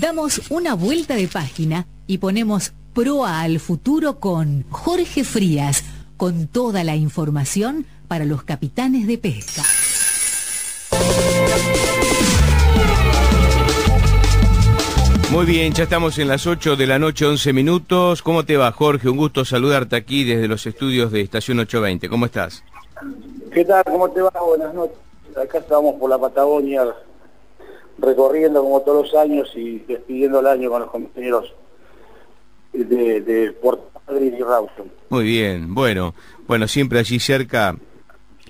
Damos una vuelta de página y ponemos proa al futuro con Jorge Frías, con toda la información para los capitanes de pesca. Muy bien, ya estamos en las 8 de la noche, 11 minutos. ¿Cómo te va, Jorge? Un gusto saludarte aquí desde los estudios de Estación 820. ¿Cómo estás? ¿Qué tal? ¿Cómo te va? Buenas noches. Acá estamos por la Patagonia recorriendo como todos los años y despidiendo el año con los compañeros de, de Puerto Madrid y Rawson. Muy bien, bueno, bueno, siempre allí cerca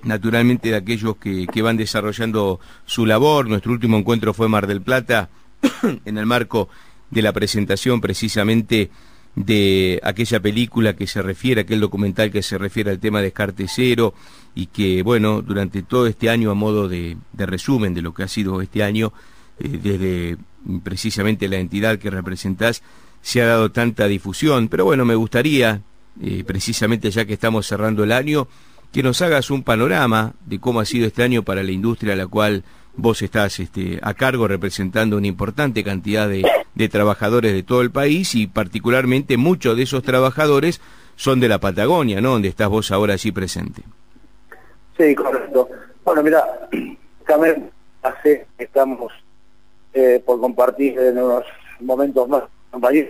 naturalmente de aquellos que, que van desarrollando su labor. Nuestro último encuentro fue Mar del Plata en el marco de la presentación precisamente de aquella película que se refiere, aquel documental que se refiere al tema de descarte cero y que, bueno, durante todo este año, a modo de, resumen de lo que ha sido este año, eh, desde precisamente la entidad que representás, se ha dado tanta difusión. Pero bueno, me gustaría, eh, precisamente ya que estamos cerrando el año, que nos hagas un panorama de cómo ha sido este año para la industria a la cual vos estás este, a cargo representando una importante cantidad de, trabajadores de todo el país y particularmente muchos de esos trabajadores son de la Patagonia, ¿no? Donde estás vos ahora allí presente. Sí, correcto. Bueno, mira, también hace, estamos eh, por compartir en unos momentos más país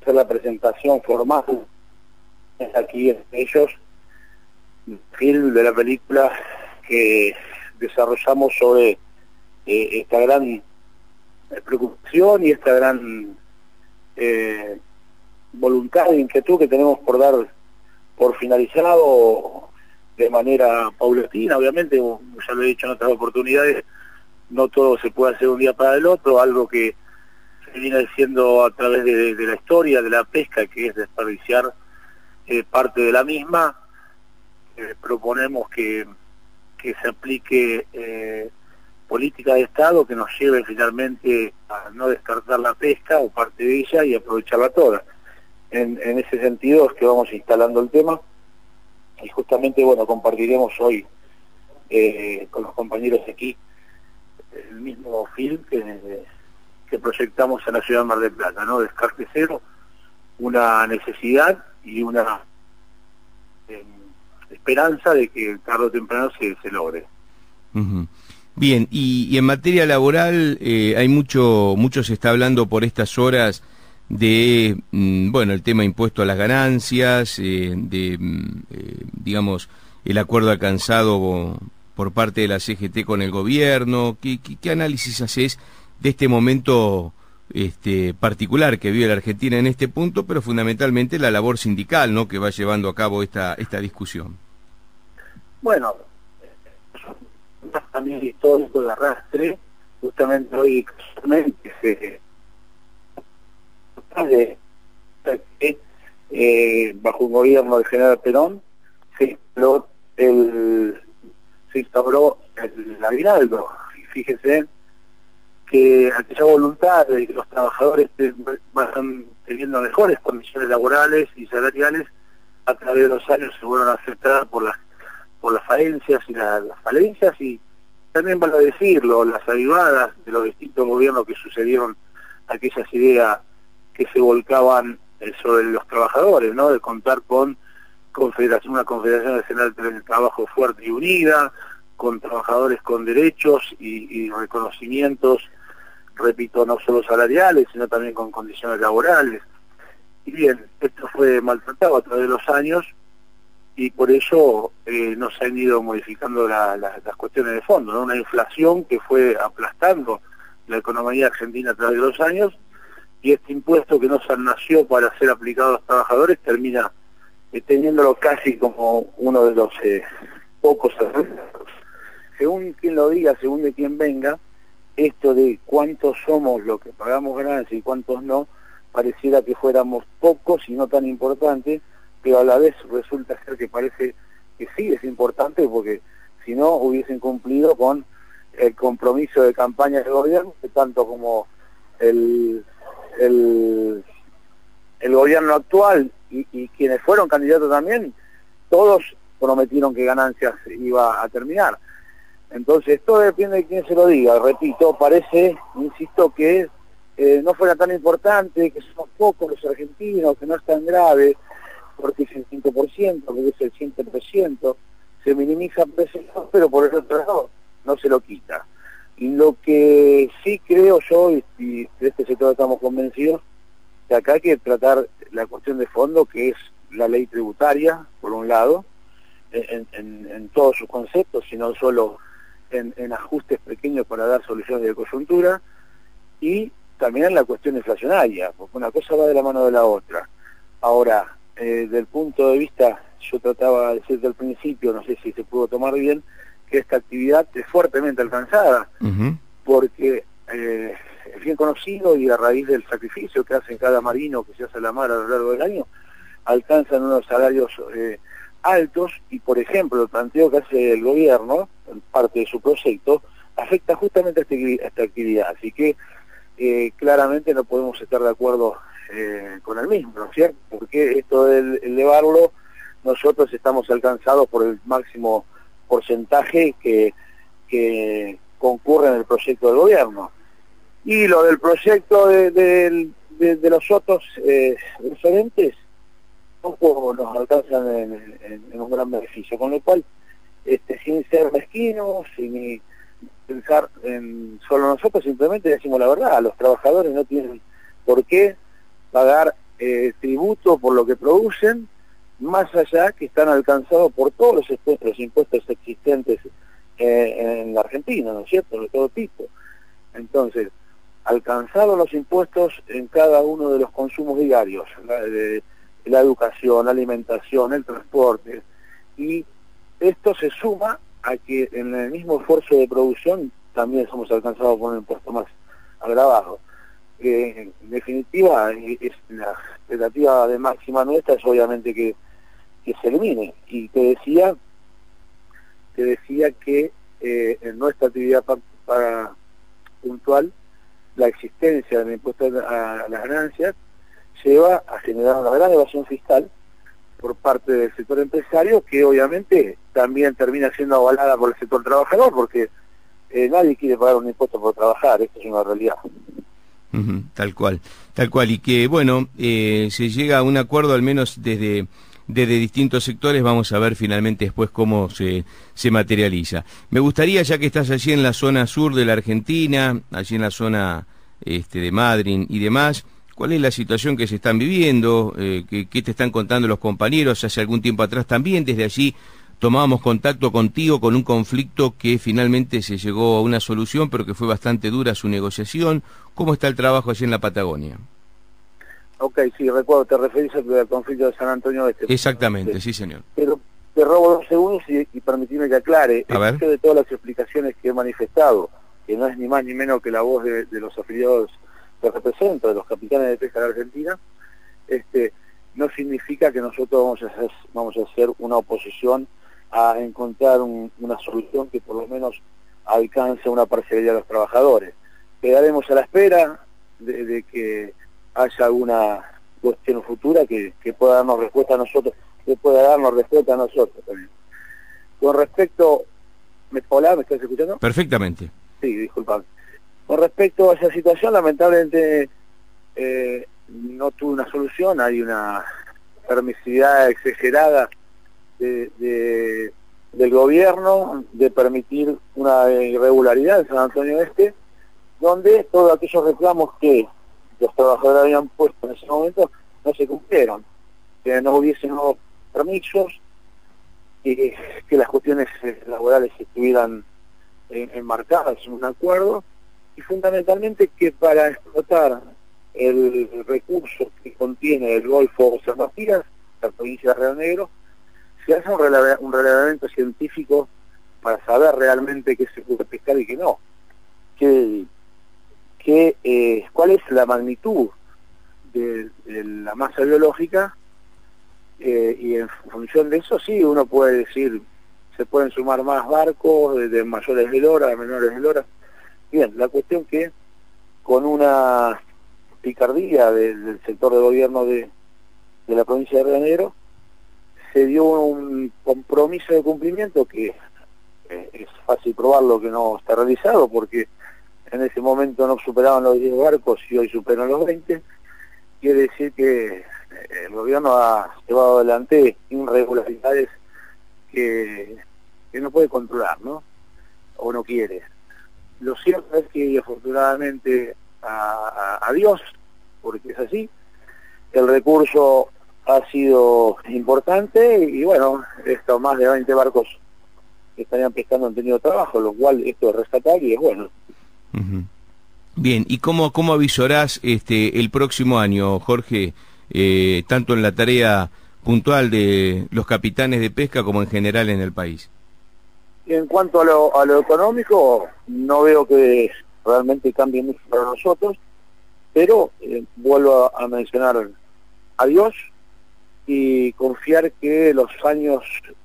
hacer la presentación formal aquí en ellos film de la película que desarrollamos sobre eh, esta gran preocupación y esta gran eh, voluntad e inquietud que tenemos por dar por finalizado de manera paulatina, obviamente, ya lo he dicho en otras oportunidades, no todo se puede hacer un día para el otro, algo que se viene diciendo a través de, la historia de la pesca, que es desperdiciar parte de la misma, proponemos que se aplique eh, política de Estado que nos lleve finalmente a no descartar la pesca o parte de ella y aprovecharla toda. En, ese sentido es que vamos instalando el tema y justamente, bueno, compartiremos hoy eh, con los compañeros aquí el mismo film que, proyectamos en la ciudad de Mar del Plata, ¿no? Descarte cero, una necesidad y una... Eh, esperanza de que tarde o temprano se, se logre. Bien, y, en materia laboral eh, hay mucho, mucho se está hablando por estas horas de, mm, bueno, el tema impuesto a las ganancias, eh, de, mm, eh, digamos, el acuerdo alcanzado por parte de la CGT con el gobierno. ¿Qué, análisis haces de este momento este, particular que vive la Argentina en este punto, pero fundamentalmente la labor sindical, ¿no?, que va llevando a cabo esta, esta discusión. Bueno, también histórico de arrastre, justamente hoy se eh, bajo un gobierno del general Perón se el se instauró el aguinaldo y fíjese que aquella voluntad de que los trabajadores vayan teniendo mejores condiciones laborales y salariales a través de los años se fueron aceptadas por las por las falencias y las falencias y también van a decirlo, las avivadas de los distintos gobiernos que sucedieron aquellas ideas que se volcaban sobre los trabajadores, ¿no? De contar con una confederación nacional del trabajo fuerte y unida, con trabajadores con derechos y, reconocimientos, repito, no solo salariales, sino también con condiciones laborales. Y bien, esto fue maltratado a través de los años y por eso eh, no se han ido modificando las cuestiones de fondo, una inflación que fue aplastando la economía argentina a través de los años y este impuesto que no se nació para ser aplicado a los trabajadores termina teniéndolo casi como uno de los eh, pocos según quien lo diga, según de quien venga, esto de cuántos somos los que pagamos ganancias y cuántos no, pareciera que fuéramos pocos y no tan importantes, pero a la vez resulta ser que parece que sí es importante porque si no hubiesen cumplido con el compromiso de campaña del gobierno, tanto como el, el, gobierno actual y, quienes fueron candidatos también, todos prometieron que ganancias iba a terminar. Entonces, todo depende de quién se lo diga. Repito, parece, insisto, que eh, no fuera tan importante, que somos pocos los argentinos, que no es tan grave, porque es el 5%, porque es el 100%, se minimiza pero por el otro lado no se lo quita. Y lo que sí creo yo, y, de este sector estamos convencidos, que acá hay que tratar la cuestión de fondo, que es la ley tributaria, por un lado, en, todos sus conceptos, sino solo en, ajustes pequeños para dar soluciones de coyuntura, y también la cuestión inflacionaria, porque una cosa va de la mano de la otra. Ahora, eh, del punto de vista, yo trataba de decir al principio, no sé si se pudo tomar bien, que esta actividad es fuertemente alcanzada, porque eh, bien conocido y a raíz del sacrificio que hacen cada marino que se hace la mar a lo largo del año, alcanzan unos salarios eh, altos y, por ejemplo, el planteo que hace el gobierno, parte de su proyecto, afecta justamente a este esta actividad. Así que eh, claramente no podemos estar de acuerdo eh, con el mismo, ¿no es cierto? Porque esto de elevarlo, nosotros estamos alcanzados por el máximo porcentaje que, que concurre en el proyecto del gobierno. Y lo del proyecto de, los otros eh, referentes, poco nos alcanzan en, un gran beneficio, con lo cual, este, sin ser mezquinos, sin pensar en solo nosotros, simplemente decimos la verdad, los trabajadores no tienen por qué pagar eh, tributo por lo que producen, más allá que están alcanzados por todos los, impuestos existentes eh, en la Argentina, ¿no es cierto?, de todo tipo. Entonces, alcanzados los impuestos en cada uno de los consumos diarios, la, educación, la alimentación, el transporte, y esto se suma a que en el mismo esfuerzo de producción también somos alcanzados por un impuesto más agravado. en definitiva, la expectativa de máxima nuestra es obviamente que, se elimine. Y te decía, te decía que eh, en nuestra actividad para, puntual, la existencia del impuesto a las ganancias lleva a generar una gran evasión fiscal por parte del sector empresario que obviamente también termina siendo avalada por el sector trabajador porque eh, nadie quiere pagar un impuesto por trabajar, esto es una realidad. tal cual, tal cual, y que bueno, eh, se llega a un acuerdo al menos desde, desde distintos sectores, vamos a ver finalmente después cómo se, se materializa. Me gustaría, ya que estás allí en la zona sur de la Argentina, allí en la zona este, de Madrid y demás, ¿Cuál es la situación que se están viviendo? Eh, ¿qué, te están contando los compañeros? Hace algún tiempo atrás también, desde allí tomábamos contacto contigo con un conflicto que finalmente se llegó a una solución, pero que fue bastante dura su negociación. ¿Cómo está el trabajo allí en la Patagonia? Ok, sí, recuerdo, te referís al conflicto de San Antonio Este. Exactamente, sí, señor. Pero te robo dos segundos y, y permitime que aclare. A ver. de todas las explicaciones que he manifestado, que no es ni más ni menos que la voz de, de los afiliados que represento de los capitanes de pesca de Argentina, este, no significa que nosotros vamos a hacer, vamos a hacer una oposición a encontrar una solución que por lo menos alcance una parcialidad de los trabajadores. Quedaremos a la espera de, que haya alguna cuestión futura que, pueda darnos respuesta a nosotros, que pueda darnos respuesta a nosotros también. Con respecto, ¿me, hola, ¿me estás escuchando? Perfectamente. Sí, disculpame. Con respecto a esa situación, lamentablemente eh, no tuve una solución, hay una permisividad exagerada del gobierno de permitir una irregularidad en San Antonio Este, donde todos aquellos reclamos que los trabajadores habían puesto en ese momento no se cumplieron, que no hubiesen nuevos permisos, que, las cuestiones laborales estuvieran enmarcadas en un acuerdo, y fundamentalmente que para explotar el recurso que contiene el Golfo San Matías, la provincia de Río Negro, se hace un, relevamiento científico para saber realmente qué se puede pescar y qué no. Que, eh, ¿Cuál es la magnitud de, la masa biológica? Eh, y en función de eso sí, uno puede decir, se pueden sumar más barcos de, de mayores veloras, de menores veloras, Bien, la cuestión que con una picardía del sector de gobierno de, la provincia de Río Negro se dio un compromiso de cumplimiento que eh, es fácil probarlo que no está realizado porque en ese momento no superaban los 10 barcos y hoy superan los 20, quiere decir que el gobierno ha llevado adelante irregularidades que, que no puede controlar, ¿no? O no quiere. Lo cierto es que afortunadamente a, a, Dios, porque es así, el recurso ha sido importante y bueno, estos más de 20 barcos que estarían pescando han tenido trabajo, lo cual esto es rescatar y es bueno. Bien, ¿y cómo, cómo avisorás este, el próximo año, Jorge, eh, tanto en la tarea puntual de los capitanes de pesca como en general en el país? En cuanto a lo, a lo económico, no veo que realmente cambie mucho para nosotros, pero eh, vuelvo a, mencionar a Dios y confiar que los años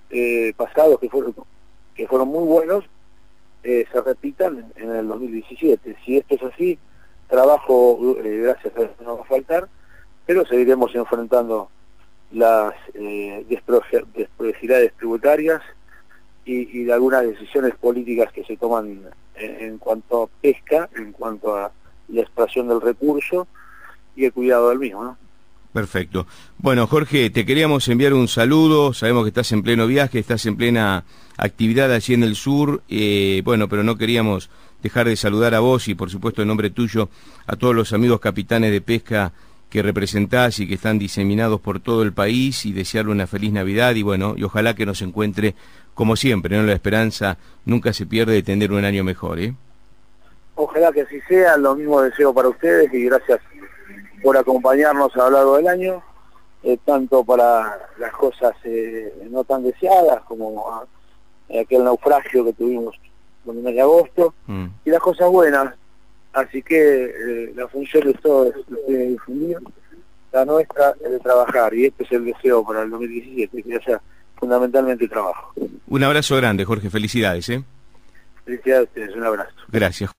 eh, pasados que fueron que fueron muy buenos eh, se repitan en el 2017. Si esto es así, trabajo, gracias a Dios, no va a faltar, pero seguiremos enfrentando las eh, tributarias y, algunas decisiones políticas que se toman en, cuanto a pesca, en cuanto a la extracción del recurso y el cuidado del mismo. Perfecto. Bueno, Jorge, te queríamos enviar un saludo. Sabemos que estás en pleno viaje, estás en plena actividad allí en el sur. Eh, bueno, pero no queríamos dejar de saludar a vos y, por supuesto, en nombre tuyo, a todos los amigos capitanes de pesca que representás y que están diseminados por todo el país y desearle una feliz Navidad y bueno, y ojalá que nos encuentre como siempre, ¿no? La esperanza nunca se pierde de tener un año mejor, ¿eh? Ojalá que así sea, lo mismo deseo para ustedes y gracias por acompañarnos a lo largo del año, eh, tanto para las cosas eh, no tan deseadas como aquel naufragio que tuvimos en el mes de agosto, mm. y las cosas buenas, Así que eh, la función de todos es difundir, la nuestra es de trabajar y este es el deseo para el 2017, que haya fundamentalmente trabajo. Un abrazo grande, Jorge, felicidades. ¿eh? Felicidades a ustedes, un abrazo. Gracias.